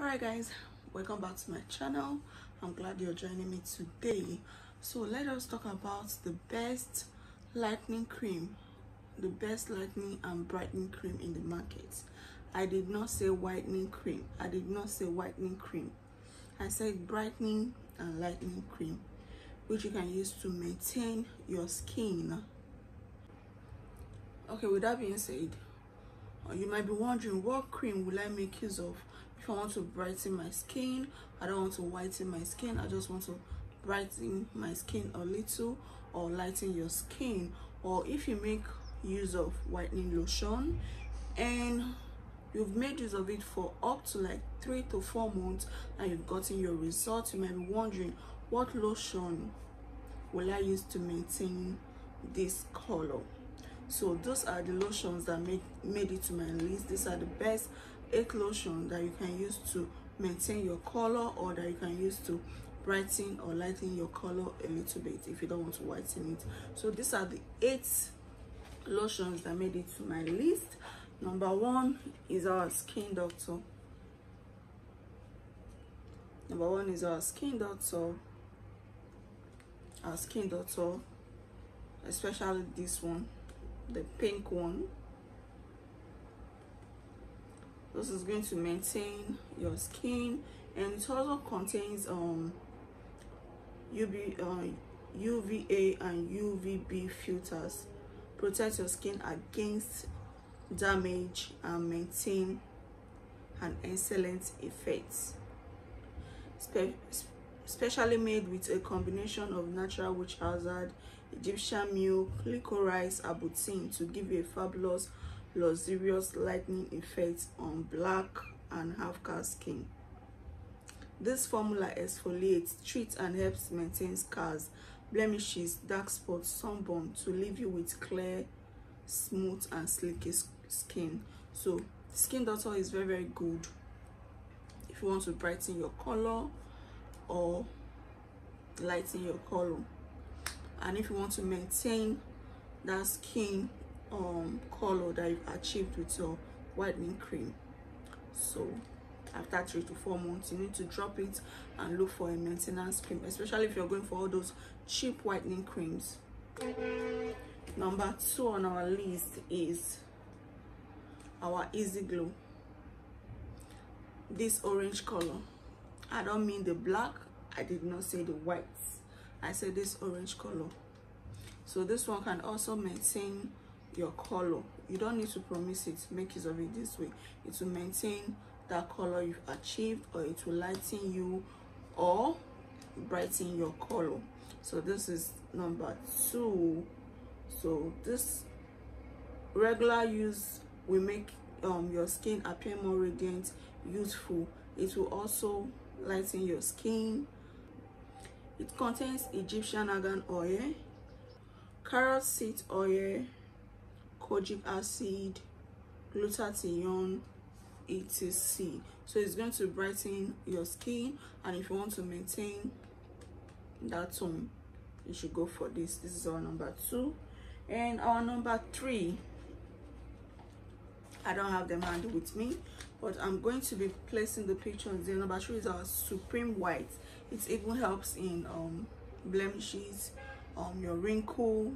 alright guys welcome back to my channel. I'm glad you're joining me today. So let us talk about the best lightening cream the best lightening and brightening cream in the market. I did not say whitening cream. I did not say whitening cream. I said brightening and lightening cream which you can use to maintain your skin. Okay with that being said uh, you might be wondering what cream will i make use of if i want to brighten my skin. I don't want to whiten my skin. I just want to brighten my skin a little or lighten your skin. Or if you make use of whitening lotion and you've made use of it for up to like three to four months and you've gotten your results you might be wondering what lotion will i use to maintain this color? So those are the lotions that made made it to my list. These are the best eight lotion that you can use to maintain your color or that you can use to brighten or lighten your color a little bit if you don't want to whiten it. So these are the eight lotions that made it to my list. Number one is our skin doctor. Number one is our skin doctor. Our skin doctor especially this one the pink one this is going to maintain your skin and it also contains um UV, uh, UVA and UVB filters. Protect your skin against damage and maintain an excellent effect. Spe specially made with a combination of natural witch hazel Egyptian milk, licorice, arbutin to give you a fabulous luxurious lightening effect on black and half-cast skin. This formula exfoliates, treats and helps maintain scars, blemishes, dark spots, sunburn to leave you with clear, smooth and silky skin. So Skin Doctor is very very good if you want to brighten your color or lighten your color and if you want to maintain that skin um color that you've achieved with your whitening cream. So after three to four months you need to drop it and look for a maintenance cream especially if you're going for all those cheap whitening creams. Number two on our list is our easy glow. This orange color. I don't mean the black i did not say the white. I said this orange color. So this one can also maintain your color. You don't need to promise it. Make use of it this way. It will maintain that color you've achieved or it will lighten you or brighten your color. So this is number two. So this regular use will make um, your skin appear more radiant youthful. It will also lighten your skin. It contains Egyptian argan oil, carrot seed oil, kojic acid, glutathione, etc. So it's going to brighten your skin and if you want to maintain that tone, you should go for this. This is our number two. And our number three, I don't have them handy with me, but I'm going to be placing the pictures there. Number three is our Supreme White it even helps in um, blemishes um, your wrinkle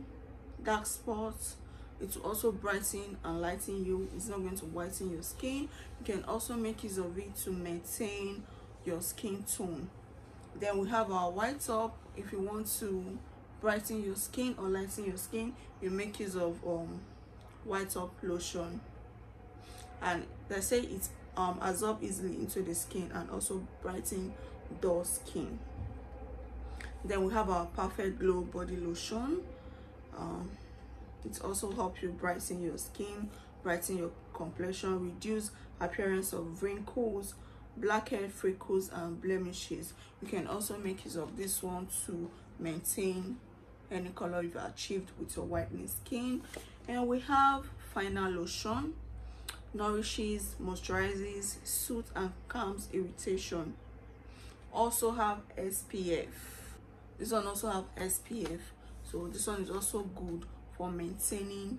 dark spots it will also brighten and lighten you. It's not going to whiten your skin. You can also make use of it to maintain your skin tone. Then we have our white top if you want to brighten your skin or lighten your skin you make use of um white top lotion. And they say it um absorb easily into the skin and also brighten dull skin. Then we have our perfect glow body lotion. Um, it also helps you brighten your skin brighten your complexion reduce appearance of wrinkles blackhead freckles and blemishes. You can also make use of this one to maintain any color you've achieved with your whitening skin. And we have final lotion. Nourishes moisturizes soothes and calms irritation. Also have spf this one also have spf so this one is also good for maintaining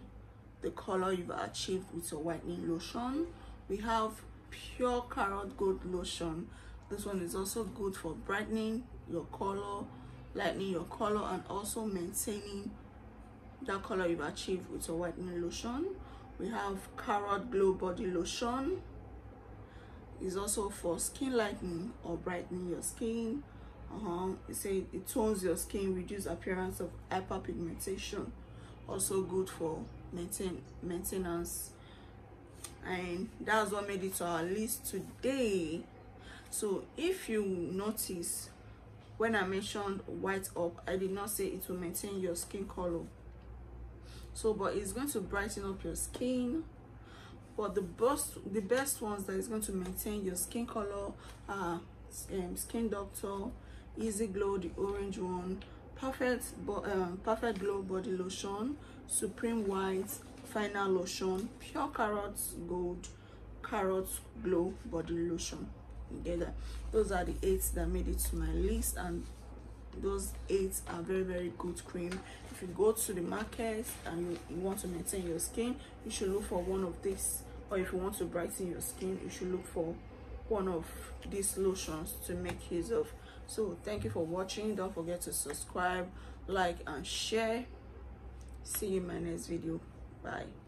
the color you've achieved with your whitening lotion. We have pure carrot gold lotion. This one is also good for brightening your color lightening your color and also maintaining that color you've achieved with your whitening lotion. We have carrot glow body lotion. Is also for skin lightening or brightening your skin. Uh-huh. It say it tones your skin reduce appearance of hyperpigmentation also good for maintain maintenance. And that's what made it to our list today. So if you notice when i mentioned white up i did not say it will maintain your skin color. So but it's going to brighten up your skin. But the best the best ones that is going to maintain your skin color are um, skin doctor easy glow the orange one perfect um, perfect glow body lotion supreme white final lotion pure carrots gold carrots glow body lotion. Together those are the eight that made it to my list and those eight are very very good cream. If you go to the market and you, you want to maintain your skin you should look for one of these. Or if you want to brighten your skin you should look for one of these lotions to make use of so thank you for watching. Don't forget to subscribe like and share. See you in my next video. Bye